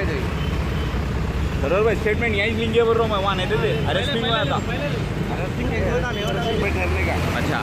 ہے سرور بھائی اسٹیٹمنٹ یہیں لیں گے بول رہا ہوں میں وہاں نہیں دیتے اریسٹنگ میں آیا تھا اریسٹنگ میں ٹھہرنے کا اچھا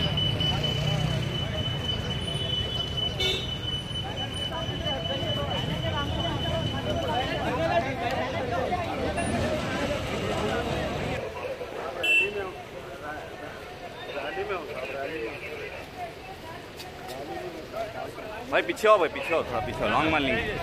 بھائی پیچھے ہو بھائی پیچھے ہو تھوڑا پیچھے ہو لانگ مان لیں گے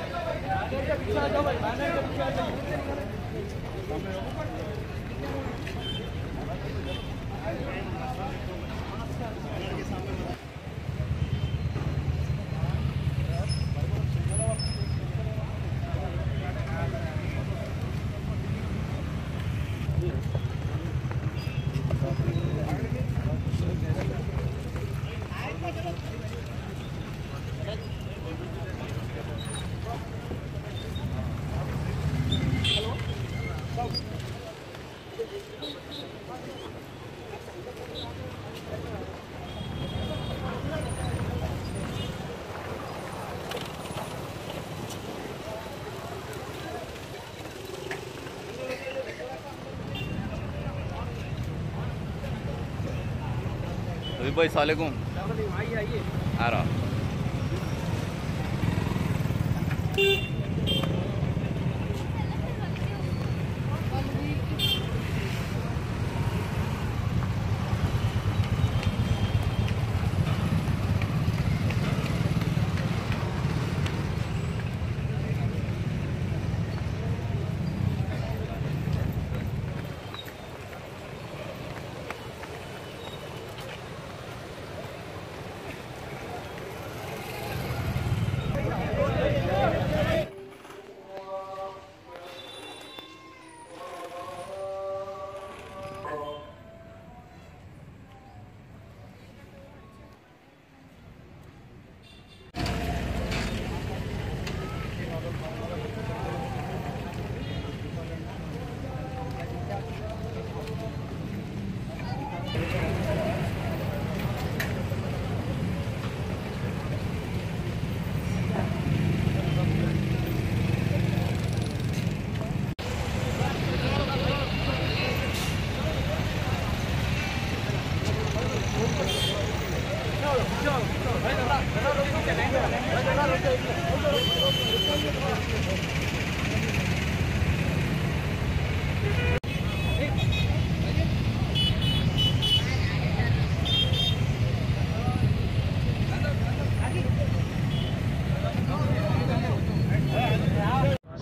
بھائی السلام علیکم۔ آ رہا۔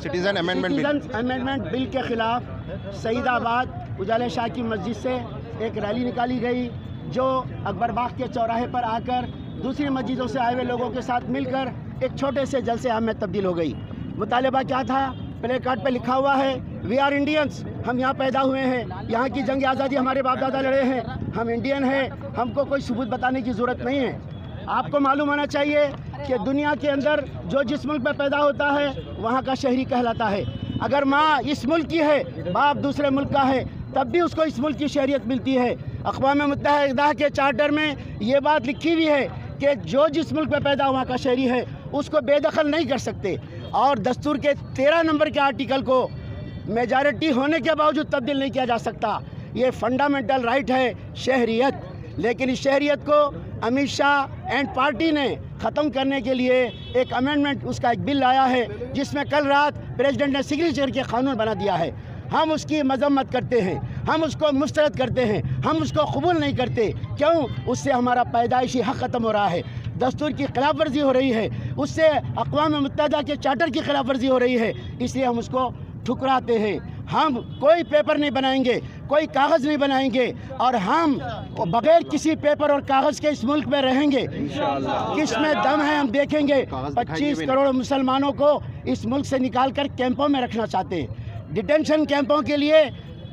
Citizen amendment bill bill کے خلاف سعید آباد اجالے شاہ کی مسجد سے ایک ریلی نکالی گئی جو اکبر باغ کے چوراہے پر آ کر دوسری مسجدوں سے آئے ہوئے لوگوں کے ساتھ مل کر ایک چھوٹے سے جلسے عام میں تبدیل ہو گئی مطالبہ کیا تھا پلے کارڈ پہ لکھا ہوا ہے وی آر انڈینس ہم یہاں پیدا ہوئے ہیں یہاں کی جنگ آزادی ہمارے باپ دادا لڑے ہیں ہم انڈین ہیں ہم کو کوئی ثبوت بتانے کی ضرورت نہیں ہے آپ کو معلوم ہونا چاہیے کہ دنیا کے اندر جو جس ملک میں پیدا ہوتا ہے، وہاں کا شہری کہلاتا ہے۔ اگر ماں اس ملک کی ہے، باپ دوسرے ملک کا ہے، تب بھی اس کو اس ملک کی شہریت ملتی ہے۔ اقوام متحدہ کے چارٹر میں یہ بات لکھی ہوئی ہے کہ جو جس ملک میں پیدا وہاں کا شہری ہے، اس کو بے دخل نہیں کر سکتے۔ اور دستور کے تیرہ نمبر کے آرٹیکل کو میجارٹی ہونے کے باوجود تبدیل نہیں کیا جا سکتا۔ یہ فنڈامنٹل رائٹ ہے شہریت۔ لیکن اس شہریت کو امت شاہ اینڈ پارٹی نے ختم کرنے کے لیے ایک امینڈمنٹ اس کا ایک بل آیا ہے، جس میں کل رات پریزیڈنٹ نے سگنیچر کے قانون بنا دیا ہے۔ ہم اس کی مذمت کرتے ہیں، ہم اس کو مسترد کرتے ہیں، ہم اس کو قبول نہیں کرتے۔ کیوں؟ اس سے ہمارا پیدائشی حق ختم ہو رہا ہے۔ دستور کی خلاف ورزی ہو رہی ہے۔ اس سے اقوام متحدہ کے چارٹر کی خلاف ورزی ہو رہی ہے۔ اس لیے ہم اس کو ٹھکراتے ہیں۔ ہم کوئی پیپر نہیں بنائیں گے کوئی کاغذ نہیں بنائیں گے اور ہم بغیر کسی پیپر اور کاغذ کے اس ملک میں رہیں گے۔ کس میں دم ہے ہم دیکھیں گے۔ پچیس کروڑ مسلمانوں کو اس ملک سے نکال کر کیمپوں میں رکھنا چاہتے ہیں۔ ڈیٹینشن کیمپوں کے لیے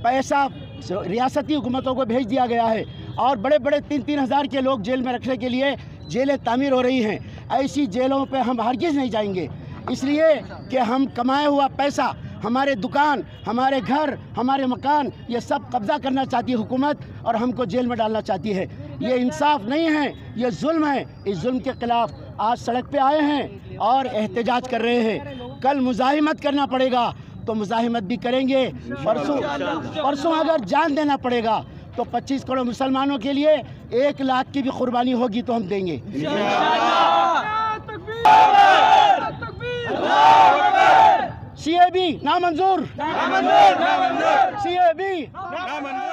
پیسہ ریاستی حکومتوں کو بھیج دیا گیا ہے۔ اور بڑے بڑے تین تین ہزار کے لوگ جیل میں رکھنے کے لیے جیلیں تعمیر ہو رہی ہیں۔ ایسی جیلوں پہ ہم ہرگز نہیں جائیں گے۔ اس لیے کہ ہم کمائے ہوا پیسہ ہمارے دکان ہمارے گھر ہمارے مکان یہ سب قبضہ کرنا چاہتی ہے حکومت اور ہم کو جیل میں ڈالنا چاہتی ہے۔ یہ انصاف نہیں ہے یہ ظلم ہے۔ اس ظلم کے خلاف آج سڑک پہ آئے ہیں اور احتجاج کر رہے ہیں۔ کل مزاحمت کرنا پڑے گا تو مزاحمت بھی کریں گے۔ پرسوں پرسوں اگر جان دینا پڑے گا تو پچیس کروڑ مسلمانوں کے لیے ایک لاکھ کی بھی قربانی ہوگی تو ہم دیں گے۔ سيابي نعم منزور نعم منزور نعم منزور سيابي نعم منزور